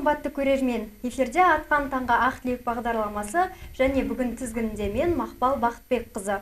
қымбатты көрермен. Эфирде атқан таңға ақ тілек бағдарламасы және бүгін тізгінінде мен мақпал бақытбекқызы.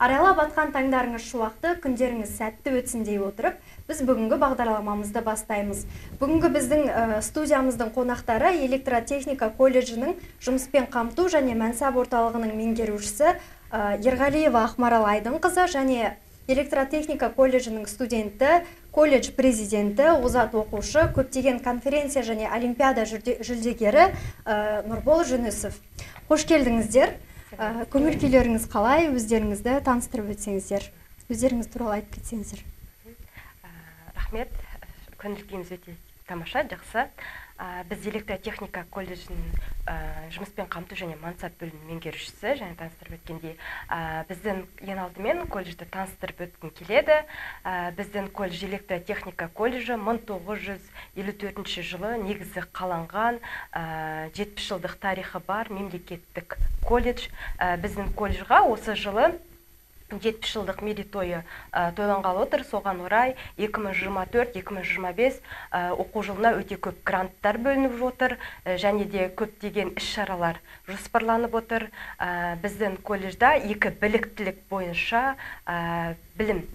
Арайлап атқан таңдарыңыз шуақты күндеріңіз сәтті өтсін дей отырып біз бүгінгі бағдарламамызды бастаймыз. Бүгінгі біздің ә, студиямыздың қонақтары электротехника колледжінің жұмыспен қамту және мәнсап орталығының меңгерушісі ә, ерғалиева ақмарал айдынқызы және электротехника колледжінің студенті колледж президенті озат оқушы көптеген конференция және олимпиада жүлдегері ә, нұрбол жүнісов. Қош келдіңіздер. Ә, көңіл күйлеріңіз қалай? Өздеріңізді таныстырып өтсеңіздер. Өздеріңіз туралы айтып кетсеңіздер. Рахмет. Көңіл күйіміз өте тамаша жақсы. Біз электротехника колледжінің жұмыспен қамту және мансап бөлімінің меңгерушісі және таныстырып өткендей біздің ең алдымен колледжді таныстырып өткім келеді. Біздің колледж электротехника колледжі 1954 жылы негізі қаланған жетпіс жылдық тарихы бар мемлекеттік колледж. Біздің колледжға осы жылы жетпіс жылдық мерейтойы ә, тойланғалы отыр. Соған орай 2024-2025 ә, оқу жылына өте көп гранттар бөлініп отыр ә, және де көптеген іс шаралар жоспарланып отыр. Біздің колледжда екі біліктілік бойынша білім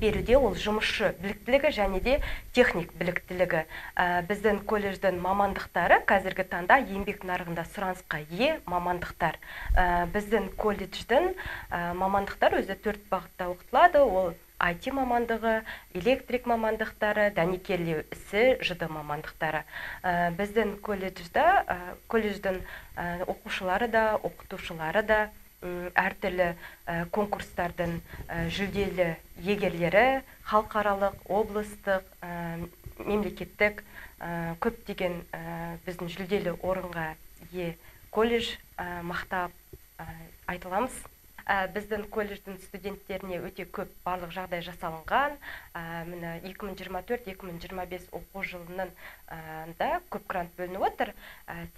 беруде ол жұмысшы біліктілігі және де техник біліктілігі. Ә, біздің колледждің мамандықтары қазіргі таңда еңбек нарығында сұранысқа ие мамандықтар. Ә, біздің колледждің ә, мамандықтар өзі төрт бағытта оқытылады. Ол IT мамандығы, электрик мамандықтары, дәнекерлеу ісі, жыды мамандықтары. Ә, біздің колледжда, ә, колледждің ә, оқушылары да, оқытушылары да әртүрлі конкурстардың жүлделі егерлері халықаралық облыстық мемлекеттік көптеген біздің жүлделі орынға ие колледж мақтап айтыламыз. Біздің колледждің студенттеріне өте көп барлық жағдай жасалынған. Міне 2024-2025 оқу жылының да көп грант бөлініп отыр.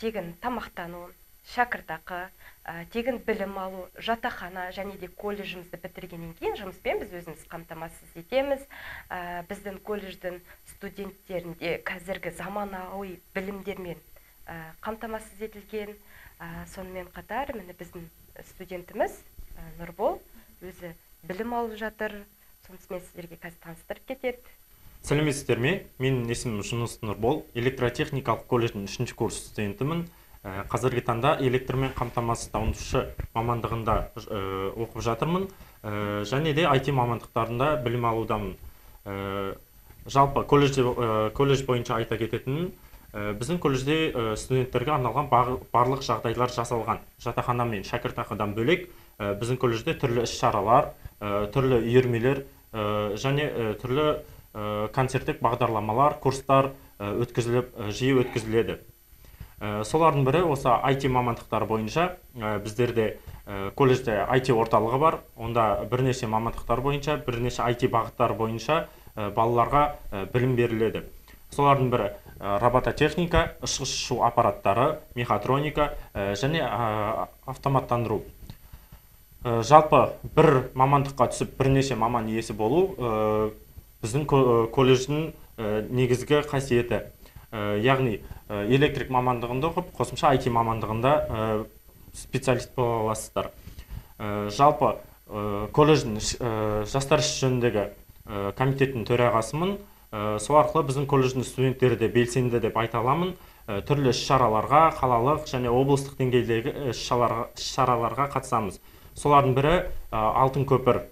Тегін тамақтану шәкіртақы ә, тегін білім алу жатақхана және де колледжімізді бітіргеннен кейін жұмыспен біз өзіміз қамтамасыз етеміз. Ә, біздің колледждің студенттерінде қазіргі заманауи білімдермен ә, қамтамасыз етілген. Ә, сонымен қатар міне біздің студентіміз ә, нұрбол өзі білім алып жатыр. Сонысымен сіздерге қазір таныстырып кетеді. Сәлеметсіздер ме? Менің есімім жұныс нұрбол. Электротехникалық колледждің үшінші курс студентімін. Қазіргі таңда электрмен қамтамасызданушы мамандығында э, оқып жатырмын. Э, және де IT мамандықтарында білім алудамын. Жалпы колледж, колледж бойынша айта кететінім біздің колледжде студенттерге арналған барлық жағдайлар жасалған. Жатақхана мен шәкіртақыдан бөлек біздің колледжде түрлі іс шаралар түрлі үйірмелер және түрлі концерттік бағдарламалар курстар өткізіліп жиі өткізіледі. Ә, солардың бірі осы IT мамандықтары бойынша ә, біздерде ә, колледжде IT орталығы бар. Онда бірнеше мамандықтар бойынша бірнеше IT бағыттар бойынша балаларға білім беріледі. Солардың бірі робототехника ұшқыш ұшу аппараттары мехатроника және автоматтандыру. Жалпы бір мамандыққа түсіп бірнеше маман иесі болу біздің колледждің негізгі қасиеті. Яғни электрик мамандығында оқып қосымша IT мамандығында специалист бола аласыздар. Жалпы колледждің жастар іс жөніндегі комитеттің төрағасымын сол арқылы біздің колледждің студенттері де белсенді деп айта аламын. Түрлі іс шараларға қалалық және облыстық деңгейдегі іс шараларға қатысамыз. Солардың бірі алтын көпір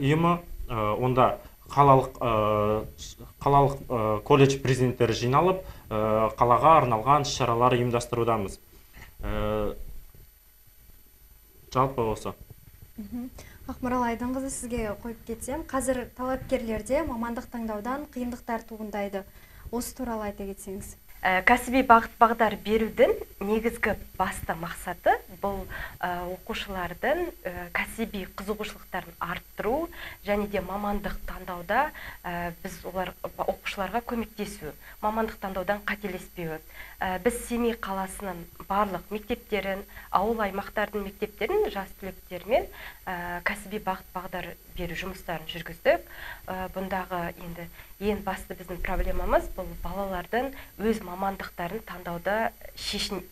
ұйымы. Онда қалалық қалалық колледж президенттері жиналып қалаға арналған іс шаралар ұйымдастырудамыз жалпы осы. Ақмарал айдынқызы сізге қойып кетсем. Қазір талапкерлерде мамандық таңдаудан қиындықтар туындайды. Осы туралы айта кетсеңіз. Кәсіби бағыт бағдар берудің негізгі басты мақсаты бұл ә, оқушылардың ә, кәсіби қызығушылықтарын арттыру және де мамандық таңдауда біз олар оқушыларға көмектесу мамандық таңдаудан қателеспеуі. Біз семей қаласының барлық мектептерін ауыл аймақтардың мектептерін жас түлектермен кәсіби бағыт бағдар беру жұмыстарын жүргіздік. Бұндағы енді ең басты біздің проблемамыз бұл балалардың өз мамандықтарын таңдауда шешін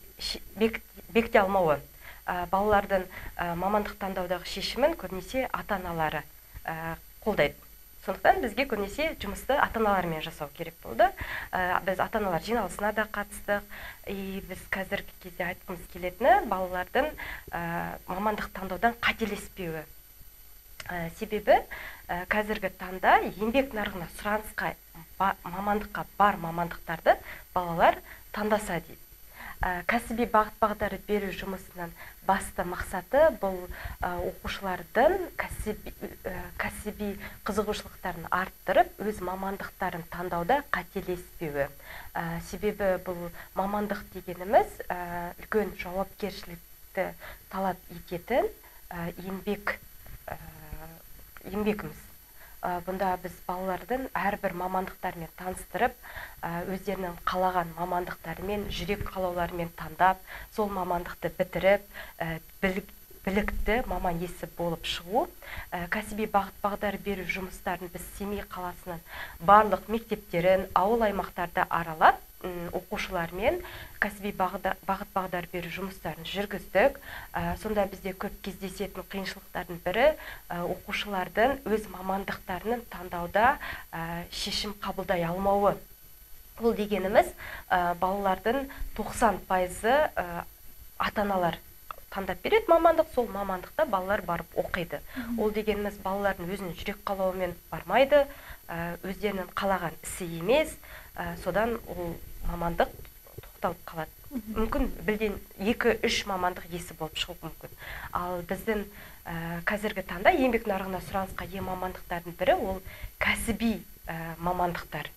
бекіте алмауы. Ә, балалардың ә, мамандық таңдаудағы шешімін көбінесе ата аналары ә, қолдайды. Сондықтан бізге көбінесе жұмысты ата аналармен жасау керек болды. Ә, біз ата аналар жиналысына да қатыстық. И біз қазіргі кезде айтқымыз келетіні балалардың ә, мамандық таңдаудан қателеспеуі. Ә, себебі ә, қазіргі таңда еңбек нарығына сұранысқа ба, мамандыққа бар мамандықтарды балалар таңдаса дейді. Ә, кәсіби бағыт бағдар беру жұмысының басты мақсаты бұл ә, оқушылардың кәсіби, ә, кәсіби қызығушылықтарын арттырып өз мамандықтарын таңдауда қателеспеуі. Себебі бұл мамандық дегеніміз үлкен жауапкершілікті талап ететін еңбек еңбегіміз. Бұнда біз балалардың әрбір мамандықтармен таныстырып өздерінің қалаған мамандықтарымен жүрек қалауларымен таңдап сол мамандықты бітіріп білікті маман иесі болып шығу кәсіби бағыт бағдар беру жұмыстарын біз семей қаласының барлық мектептерін ауыл аймақтарды аралап оқушылармен кәсіби бағыт бағдар беру жұмыстарын жүргіздік. Ә, сонда бізде көп кездесетін қиыншылықтардың бірі ә, оқушылардың өз мамандықтарының таңдауда ә, шешім қабылдай алмауы. Бұл дегеніміз ә, балалардың 90 пайызы ата аналар таңдап береді мамандық сол мамандықта балалар барып оқиды. Ол дегеніміз балалардың өзінің жүрек қалауымен бармайды өздерінің қалаған ісі емес ә, содан ол мамандық тоқталып қалады. Мүмкін білден екі үш мамандық иесі болып шығуы мүмкін. Ал біздің ә, қазіргі таңда еңбек нарығына сұранысқа ие мамандықтардың бірі ол кәсіби ә, мамандықтар.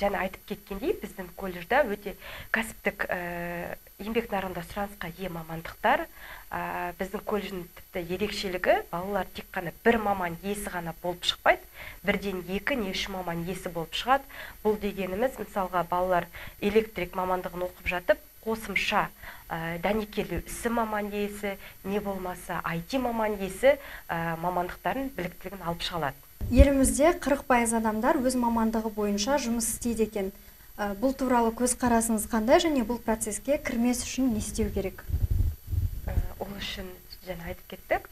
Және айтып кеткендей біздің колледжда өте кәсіптік ә, еңбек нарығында сұранысқа ие мамандықтар ә, біздің колледждің тіпті ерекшелігі балалар тек қана бір маман иесі ғана болып шықпайды бірден екі не үш маман иесі болып шығады. Бұл дегеніміз мысалға балалар электрик мамандығын оқып жатып қосымша ә, дәнекерлеу ісі маман иесі не болмаса IT маман иесі ә, мамандықтарын біліктілігін алып шыға алады. Елімізде 40 пайыз адамдар өз мамандығы бойынша жұмыс істейді екен. Ә, бұл туралы көзқарасыңыз қандай және бұл процеске кірмес үшін не істеу керек? Ә, ол үшін жаңа айтып кеттік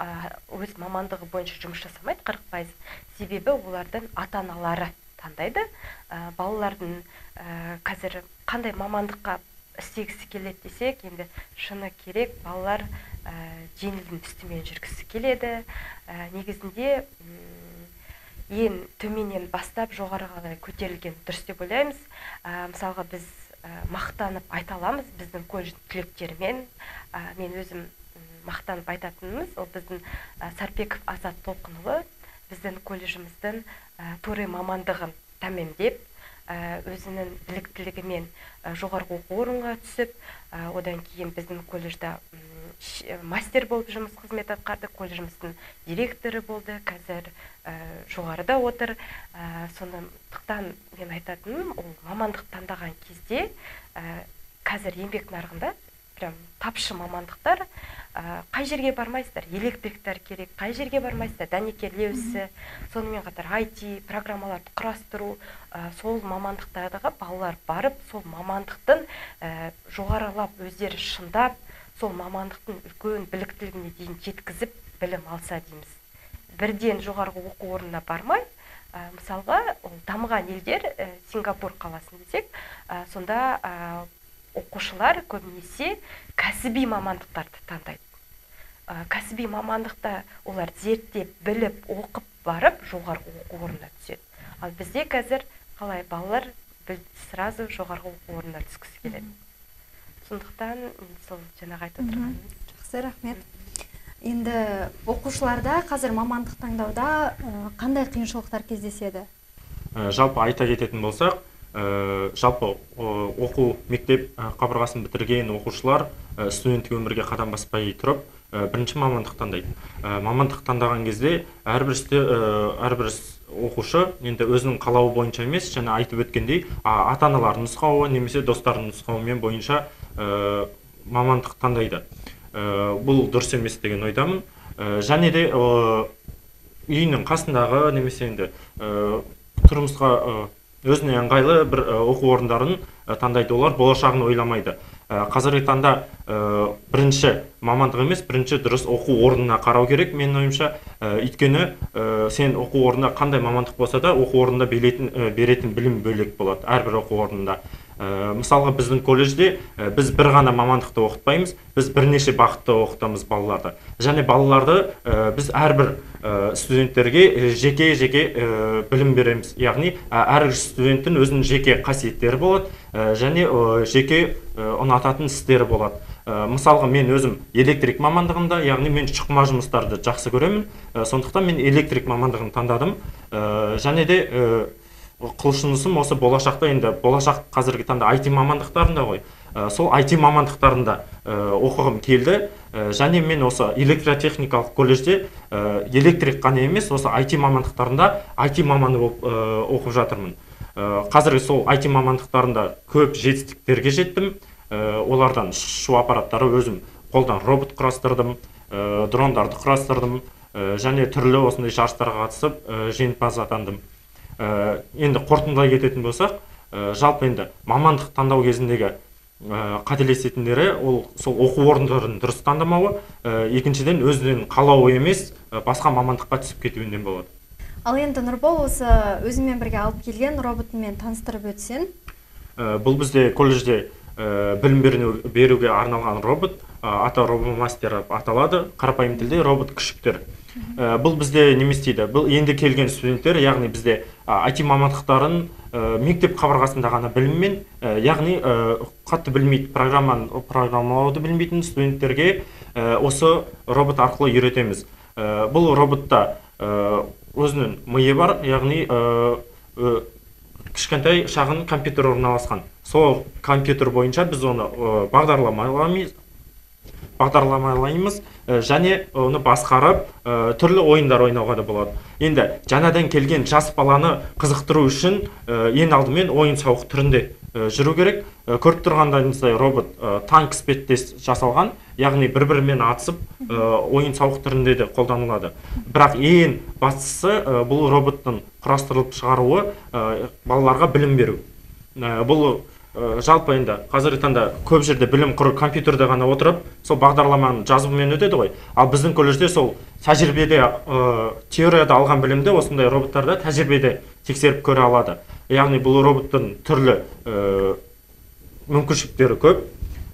ә, өз мамандығы бойынша жұмыс жасамайды 40 пайыз. Себебі олардың ата аналары таңдайды. Ә, балалардың ә, қазір қандай мамандыққа істегісі келеді десек енді шыны керек балалар ә, жеңілдің үстімен жүргісі келеді. Ә, негізінде ең төменнен бастап жоғарыға қарай көтерілген дұрыс деп ойлаймыз. Ә, мысалға біз ә, мақтанып айта аламыз біздің колледждің түлектерімен. Ә, мен өзім мақтанып айтатынымыз ол біздің ә, сарпеков азат толқынұлы біздің колледжіміздің туре мамандығын тәмамдеп ә, өзінің біліктілігімен ә, жоғарғы оқу орынға түсіп ә, одан кейін біздің колледжда мастер болып жұмыс қызмет атқарды колледжіміздің директоры болды қазір жоғарыда отыр. Сондықтан мен айтатыным ол мамандық таңдаған кезде қазір еңбек нарығында прям тапшы мамандықтар қай жерге бармайсыздар? Электриктер керек. Қай жерге бармайсыздар? Дәнекерлеу ісі сонымен қатар IT программаларды құрастыру ә, сол мамандықтарға балалар барып сол мамандықтың ә, жоғарылап өздері шыңдап сол мамандықтың үлкен біліктілігіне дейін жеткізіп білім алса дейміз. Бірден жоғарғы оқу орнына бармай ә, мысалға ол дамыған елдер ә, сингапур қаласын десек ә, сонда оқушылар көбінесе кәсіби мамандықтарды таңдайды. Ә, кәсіби мамандықта олар зерттеп біліп оқып барып жоғарғы оқу орнына түседі. Ал бізде қазір қалай балалар сразу жоғарғы оқу орнына түскісі келеді. Сондықтан сол жаңағы айтып отырғанымыз жақсы рахмет. Енді оқушыларда қазір мамандық таңдауда қандай қиыншылықтар кездеседі? Ә, жалпы айта кететін болсақ жалпы оқу мектеп қабырғасын бітірген оқушылар ә, студенттік өмірге қадам баспай тұрып бірінші мамандық таңдайды. Мамандық таңдаған кезде әрбір әрбір оқушы енді өзінің қалауы бойынша емес жаңа айтып өткендей ата аналардың нұсқауы немесе достарының нұсқауымен бойынша ә, мамандық таңдайды. Ә, бұл дұрыс емес деген ойдамын. Ә, және де үйінің қасындағы немесе енді тұрмысқа өзіне ыңғайлы бір оқу орындарын таңдайды олар болашағын ойламайды. Қазіргі таңда бірінші мамандық емес бірінші дұрыс оқу орнына қарау керек. Менің ойымша өйткені сен оқу орнында қандай мамандық болса да оқу орнында беретін, беретін білім бөлек болады әрбір оқу орнында. Ә, мысалға біздің колледжде ә, біз бір ғана мамандықты оқытпаймыз біз бірнеше бағытты оқытамыз балаларды. Және балаларды ә, біз әрбір студенттерге жеке жеке білім береміз. Яғни ә, әрбір студенттің өзінің жеке қасиеттері болады және жеке ұнататын істері болады. Ә, мысалға мен өзім электрик мамандығында яғни мен шұқыма жұмыстарды жақсы көремін. Ә, сондықтан мен электрик мамандығын таңдадым. Ә, және де құлшынысым осы болашақта енді болашақ қазіргі таңда IT мамандықтарында ғой. Ә, сол IT мамандықтарында ә, оқығым келді. Ә, және мен осы электротехникалық колледжде электрик қана емес осы IT мамандықтарында IT маманы болып оқып жатырмын. Қазіргі сол IT мамандықтарында көп жетістіктерге жеттім. Олардан шу аппараттары өзім қолдан робот құрастырдым дрондарды құрастырдым. Және түрлі осындай жарыстарға қатысып жеңімпаз атандым. Енді қорытындылай кететін болсақ ә, жалпы енді мамандық таңдау кезіндегі ә, қателесетіндері ол сол оқу орындарын дұрыс таңдамауы ә, екіншіден өзінен қалауы емес ә, басқа мамандыққа түсіп кетуінен болады. Ал енді нұрбол осы өзіңмен бірге алып келген роботыңмен таныстырып өтсең? Ә, бұл бізде колледжде ә, білім беру, беруге арналған робот ә, аты робомастер аталады. Қарапайым тілде робот күшіктер ә, бұл бізде не істейді бұл енді келген студенттер яғни бізде IT мамандықтарын ә, мектеп қабырғасында ғана біліммен ә, яғни қатты білмейді программаны программалауды білмейтін студенттерге осы робот арқылы үйретеміз. Бұл роботта өзінің миы бар яғни кішкентай шағын компьютер орналасқан. Сол компьютер бойынша біз оны бағдарламаламыз бағдарламалаймыз ә, және оны басқарып ә, түрлі ойындар ойнауға да болады. Енді жаңадан келген жас баланы қызықтыру үшін ә, ең алдымен ойын сауық түрінде ә, жүру керек. Ә, көріп тұрғандарыңыздай робот ә, танк іспеттес жасалған яғни бір бірімен атысып ойын сауық түрінде де қолданылады. Бірақ ең бастысы бұл роботтың құрастырылып шығаруы балаларға білім беру. Бұл ә, жалпы енді қазіргі таңда көп жерде білім құр компьютерде ғана отырып сол бағдарламаны жазумен өтеді ғой. Ал біздің колледжде сол тәжірибеде ә, теорияда алған білімді осындай роботтарда тәжірибеде тексеріп көре алады. Яғни бұл роботтың түрлі ә, мүмкіншіліктері көп.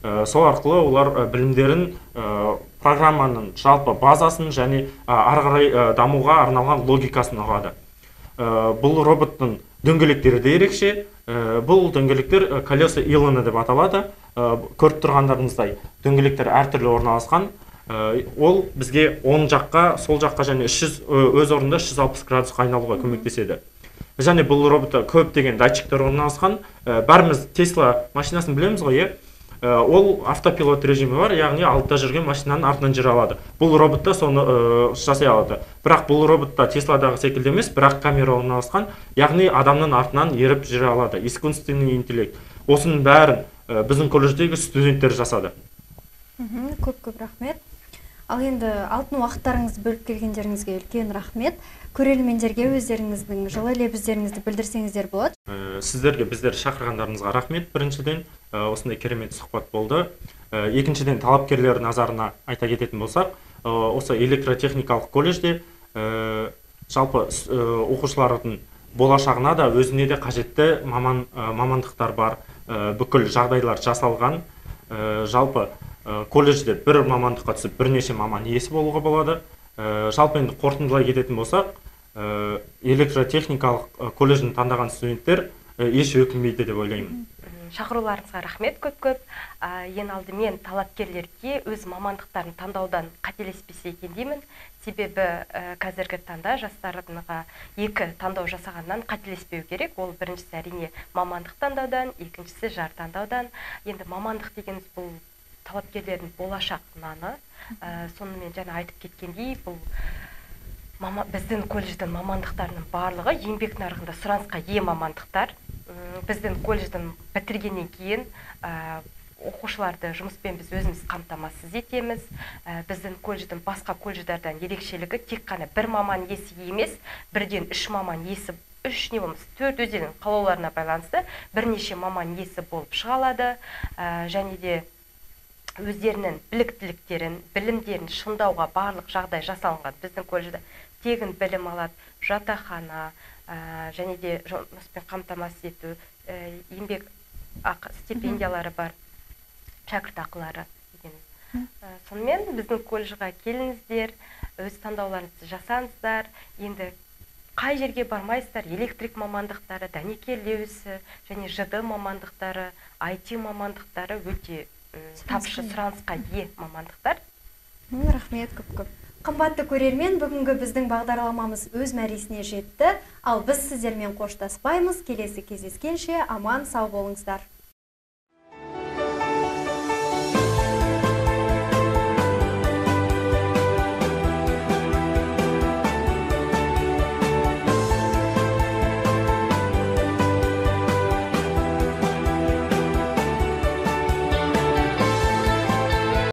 Ә, сол арқылы олар білімдерін ә, программаның жалпы базасын және ары қарай дамуға арналған логикасын ұғады. Бұл роботтың дөңгелектері де ерекше ә, бұл дөңгелектер колеса илона деп аталады. Ә, көріп тұрғандарыңыздай дөңгелектер әртүрлі орналасқан. Ол бізге оң жаққа сол жаққа және 300 өз орнында 360 градусқа айналуға көмектеседі. Және бұл роботта көптеген датчиктер орналасқан. Бәріміз тесла машинасын білеміз ғой иә? Ол автопилот режимі бар яғни алдыда жүрген машинаның артынан жүре алады. Бұл роботта соны ә, жасай алады. Бірақ бұл роботта тесладағы секілді емес бірақ камера орналасқан яғни адамның артынан еріп жүре алады. Искусственный интеллект. Осының бәрін ә, біздің колледждегі студенттер жасады. Көп көп рахмет. Ал енді алтын уақыттарыңызды бөліп келгендеріңізге үлкен рахмет. Көрермендерге өздеріңіздің жылы лебіздеріңізді білдірсеңіздер болады. Ә, сіздерге біздер шақырғандарыңызға рахмет біріншіден. Ә, осындай керемет сұхбат болды. Ә, екіншіден талапкерлер назарына айта кететін болсақ ә, осы электротехникалық колледжде ә, жалпы ә, оқушылардың болашағына да өзіне де қажетті маман ә, мамандықтар бар. Бүкіл жағдайлар жасалған. Жалпы колледжде бір мамандыққа түсіп бірнеше маман иесі болуға болады. Ә, жалпы енді қорытындылай кететін болсақ ә, электротехникалық колледжін таңдаған студенттер еш өкінбейді деп ойлаймын. Шақыруларыңызға рахмет көп көп. Ә, ең алдымен талапкерлерге өз мамандықтарын таңдаудан қателеспесе екен деймін. Себебі ә, қазіргі таңда жастарға екі таңдау жасағаннан қателеспеу керек. Ол біріншісі әрине мамандық таңдаудан екіншісі жар таңдаудан. Енді мамандық дегеніміз бұл талапкерлердің болашақ наны. Ә, сонымен жаңа айтып кеткендей бұл мама, біздің колледждің мамандықтарының барлығы еңбек нарығында сұранысқа ие мамандықтар. Біздің колледждің бітіргеннен кейін ә, оқушыларды жұмыспен біз өзіміз қамтамасыз етеміз. Ә, біздің колледждің басқа колледждардан ерекшелігі тек қана бір маман иесі емес бірден үш маман иесі үш не болмаса төрт өздерінің қалауларына байланысты бірнеше маман иесі болып шыға алады. Ә, және де өздерінің біліктіліктерін білімдерін шыңдауға барлық жағдай жасалынған біздің колледжде. Тегін білім алады жатақхана ә, және де жұмыспен қамтамасыз ету ә, еңбек ақы стипендиялары бар шәкіртақылары ә, сонымен біздің колледжға келіңіздер өз таңдауларыңызды жасаңыздар. Енді қай жерге бармайсыздар? Электрик мамандықтары дәнекерлеу ісі және жд мамандықтары IT мамандықтары өте тапшы сұранысқа ие мамандықтар. Рахмет көп көп. Қымбатты көрермен бүгінгі біздің бағдарламамыз өз мәресіне жетті. Ал біз сіздермен қоштаспаймыз. Келесі кездескенше аман сау болыңыздар.